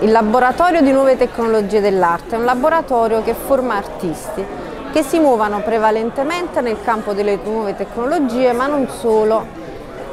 Il laboratorio di nuove tecnologie dell'arte è un laboratorio che forma artisti che si muovano prevalentemente nel campo delle nuove tecnologie ma non solo.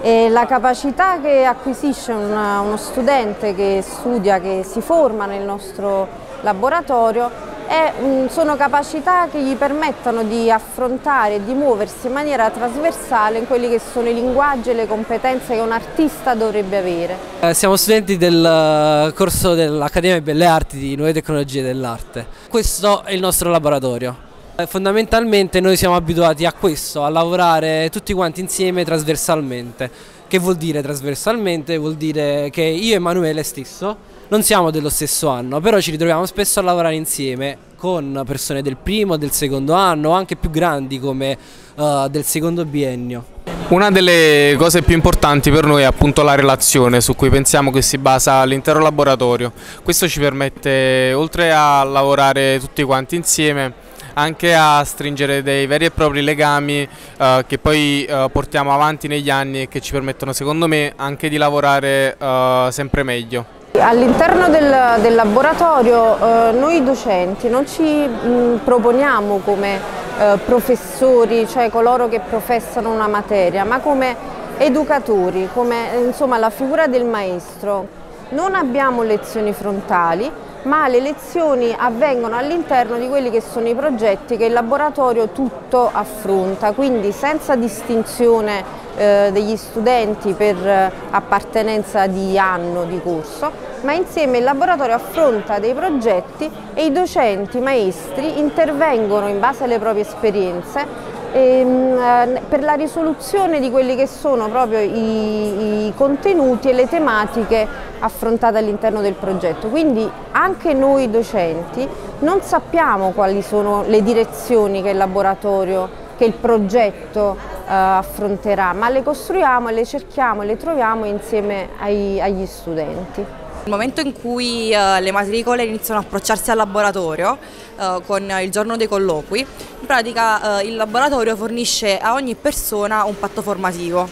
E la capacità che acquisisce una, uno studente che studia, che si forma nel nostro laboratorio è, mm, sono capacità che gli permettono di affrontare e di muoversi in maniera trasversale in quelli che sono i linguaggi e le competenze che un artista dovrebbe avere. Eh, siamo studenti del eh, corso dell'Accademia Belle Arti di Nuove Tecnologie dell'Arte. Questo è il nostro laboratorio. Eh, fondamentalmente noi siamo abituati a questo, a lavorare tutti quanti insieme trasversalmente. Che vuol dire trasversalmente? Vuol dire che io e Emanuele stesso non siamo dello stesso anno, però ci ritroviamo spesso a lavorare insieme con persone del primo, del secondo anno, anche più grandi come uh, del secondo biennio. Una delle cose più importanti per noi è appunto la relazione su cui pensiamo che si basa l'intero laboratorio. Questo ci permette, oltre a lavorare tutti quanti insieme, anche a stringere dei veri e propri legami uh, che poi uh, portiamo avanti negli anni e che ci permettono secondo me anche di lavorare uh, sempre meglio. All'interno del, del, laboratorio eh, noi docenti non ci mh, proponiamo come eh, professori, cioè coloro che professano una materia, ma come educatori, come insomma, la figura del maestro. Non abbiamo lezioni frontali, ma le lezioni avvengono all'interno di quelli che sono i progetti che il laboratorio tutto affronta, quindi senza distinzione eh, degli studenti per eh, appartenenza di anno di corso, ma insieme il laboratorio affronta dei progetti e i docenti, i maestri intervengono in base alle proprie esperienze ehm, eh, per la risoluzione di quelli che sono proprio i, i contenuti e le tematiche affrontate all'interno del progetto. Quindi anche noi docenti non sappiamo quali sono le direzioni che il laboratorio, che il progetto affronterà, ma le costruiamo le cerchiamo le troviamo insieme ai, agli studenti. Il momento in cui uh, le matricole iniziano a approcciarsi al laboratorio uh, con il giorno dei colloqui, in pratica il laboratorio fornisce a ogni persona un patto formativo.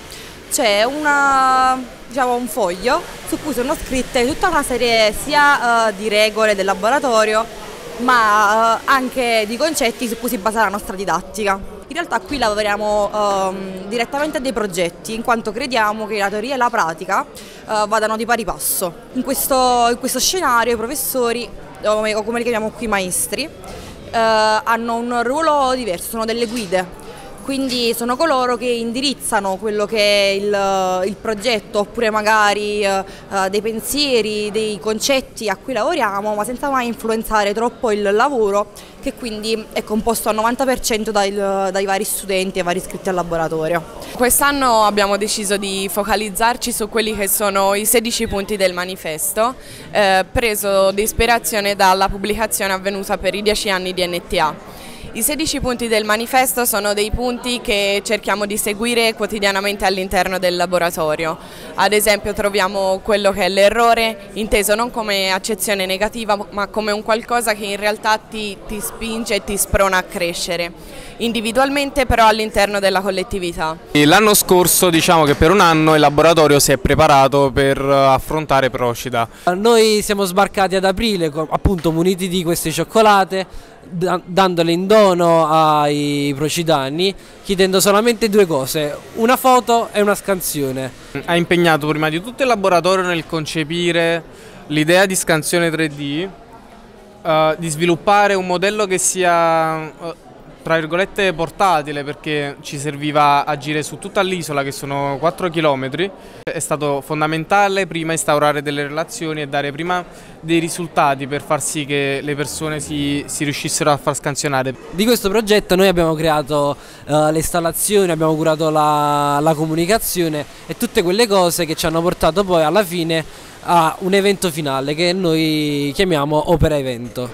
C'è diciamo, un foglio su cui sono scritte tutta una serie sia di regole del laboratorio ma anche di concetti su cui si basa la nostra didattica. In realtà qui lavoriamo um, direttamente a dei progetti, in quanto crediamo che la teoria e la pratica uh, vadano di pari passo. In questo, in questo scenario i professori, o come li chiamiamo qui maestri, uh, hanno un ruolo diverso, sono delle guide quindi sono coloro che indirizzano quello che è il, il progetto oppure magari uh, dei pensieri, dei concetti a cui lavoriamo ma senza mai influenzare troppo il lavoro che quindi è composto al 90% dai, dai vari studenti e vari iscritti al laboratorio. Quest'anno abbiamo deciso di focalizzarci su quelli che sono i 16 punti del manifesto, eh, preso di ispirazione dalla pubblicazione avvenuta per i 10 anni di NTA. I 16 punti del manifesto sono dei punti che cerchiamo di seguire quotidianamente all'interno del laboratorio. Ad esempio troviamo quello che è l'errore, inteso non come accezione negativa ma come un qualcosa che in realtà ti, ti spinge e ti sprona a crescere, individualmente però all'interno della collettività. L'anno scorso diciamo che per un anno il laboratorio si è preparato per affrontare Procida. Noi siamo sbarcati ad aprile appunto muniti di queste cioccolate dandole in dono ai procidani chiedendo solamente due cose, una foto e una scansione. Ha impegnato prima di tutto il laboratorio nel concepire l'idea di scansione 3D, uh, eh, di sviluppare un modello che sia uh, tra virgolette portatile perché ci serviva agire su tutta l'isola che sono 4 km. È stato fondamentale prima instaurare delle relazioni e dare prima dei risultati per far sì che le persone si, si riuscissero a far scansionare. Di questo progetto noi abbiamo creato uh, le installazioni, abbiamo curato la, la comunicazione e tutte quelle cose che ci hanno portato poi alla fine a un evento finale che noi chiamiamo Opera Evento.